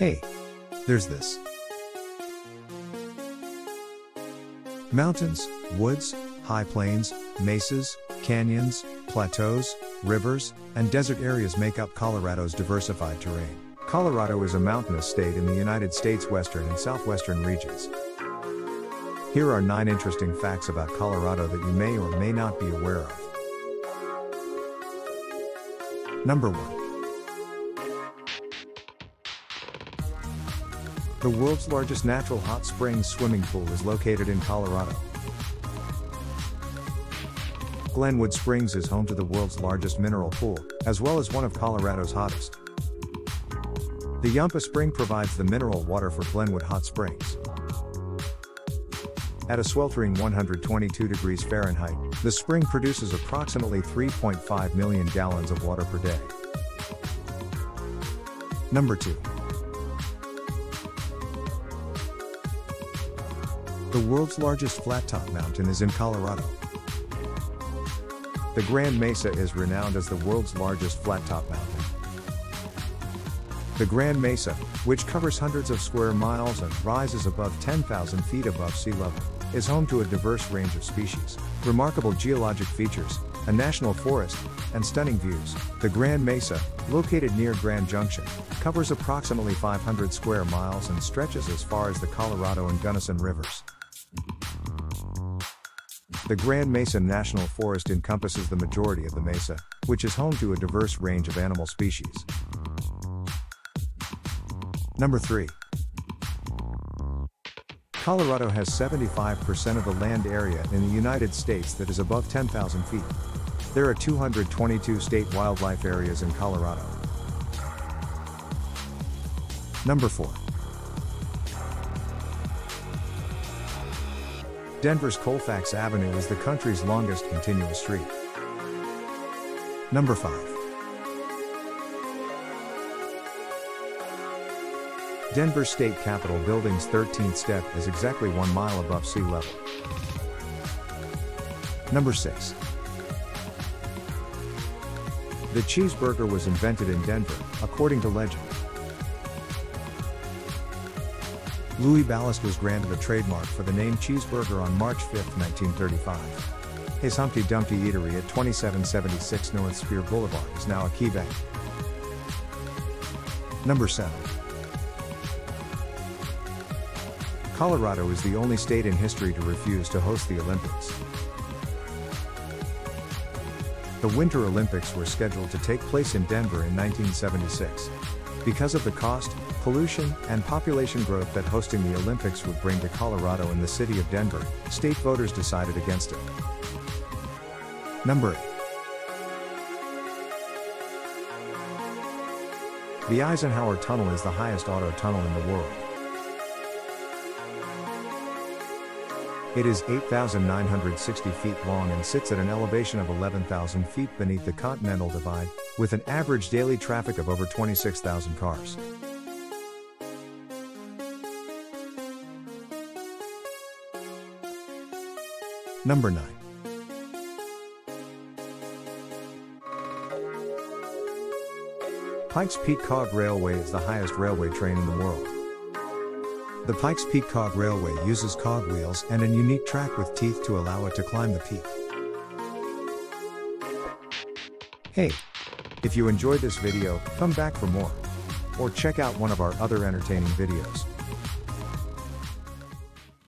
Hey, there's this. Mountains, woods, high plains, mesas, canyons, plateaus, rivers, and desert areas make up Colorado's diversified terrain. Colorado is a mountainous state in the United States western and southwestern regions. Here are 9 interesting facts about Colorado that you may or may not be aware of. Number 1. The world's largest natural hot springs swimming pool is located in Colorado. Glenwood Springs is home to the world's largest mineral pool, as well as one of Colorado's hottest. The Yampa Spring provides the mineral water for Glenwood Hot Springs. At a sweltering 122 degrees Fahrenheit, the spring produces approximately 3.5 million gallons of water per day. Number 2. The world's largest flat-top mountain is in Colorado. The Grand Mesa is renowned as the world's largest flat-top mountain. The Grand Mesa, which covers hundreds of square miles and rises above 10,000 feet above sea level, is home to a diverse range of species, remarkable geologic features, a national forest, and stunning views. The Grand Mesa, located near Grand Junction, covers approximately 500 square miles and stretches as far as the Colorado and Gunnison rivers. The Grand Mesa National Forest encompasses the majority of the mesa, which is home to a diverse range of animal species. Number 3. Colorado has 75% of the land area in the United States that is above 10,000 feet. There are 222 state wildlife areas in Colorado. Number 4. Denver's Colfax Avenue is the country's longest continuous street. Number 5. Denver State Capitol Building's 13th step is exactly 1 mile above sea level. Number 6. The cheeseburger was invented in Denver, according to legend. Louis Ballast was granted a trademark for the name cheeseburger on March 5, 1935. His Humpty Dumpty Eatery at 2776 North Speer Boulevard is now a key bank. Number 7. Colorado is the only state in history to refuse to host the Olympics. The Winter Olympics were scheduled to take place in Denver in 1976. Because of the cost, pollution, and population growth that hosting the Olympics would bring to Colorado and the city of Denver, state voters decided against it. Number 8. The Eisenhower Tunnel is the highest auto tunnel in the world. It is 8,960 feet long and sits at an elevation of 11,000 feet beneath the Continental Divide, with an average daily traffic of over 26,000 cars. Number 9. Pikes Peak Cog Railway is the highest railway train in the world. The Pikes Peak Cog Railway uses cog wheels and an unique track with teeth to allow it to climb the peak. Hey! If you enjoyed this video, come back for more. Or check out one of our other entertaining videos.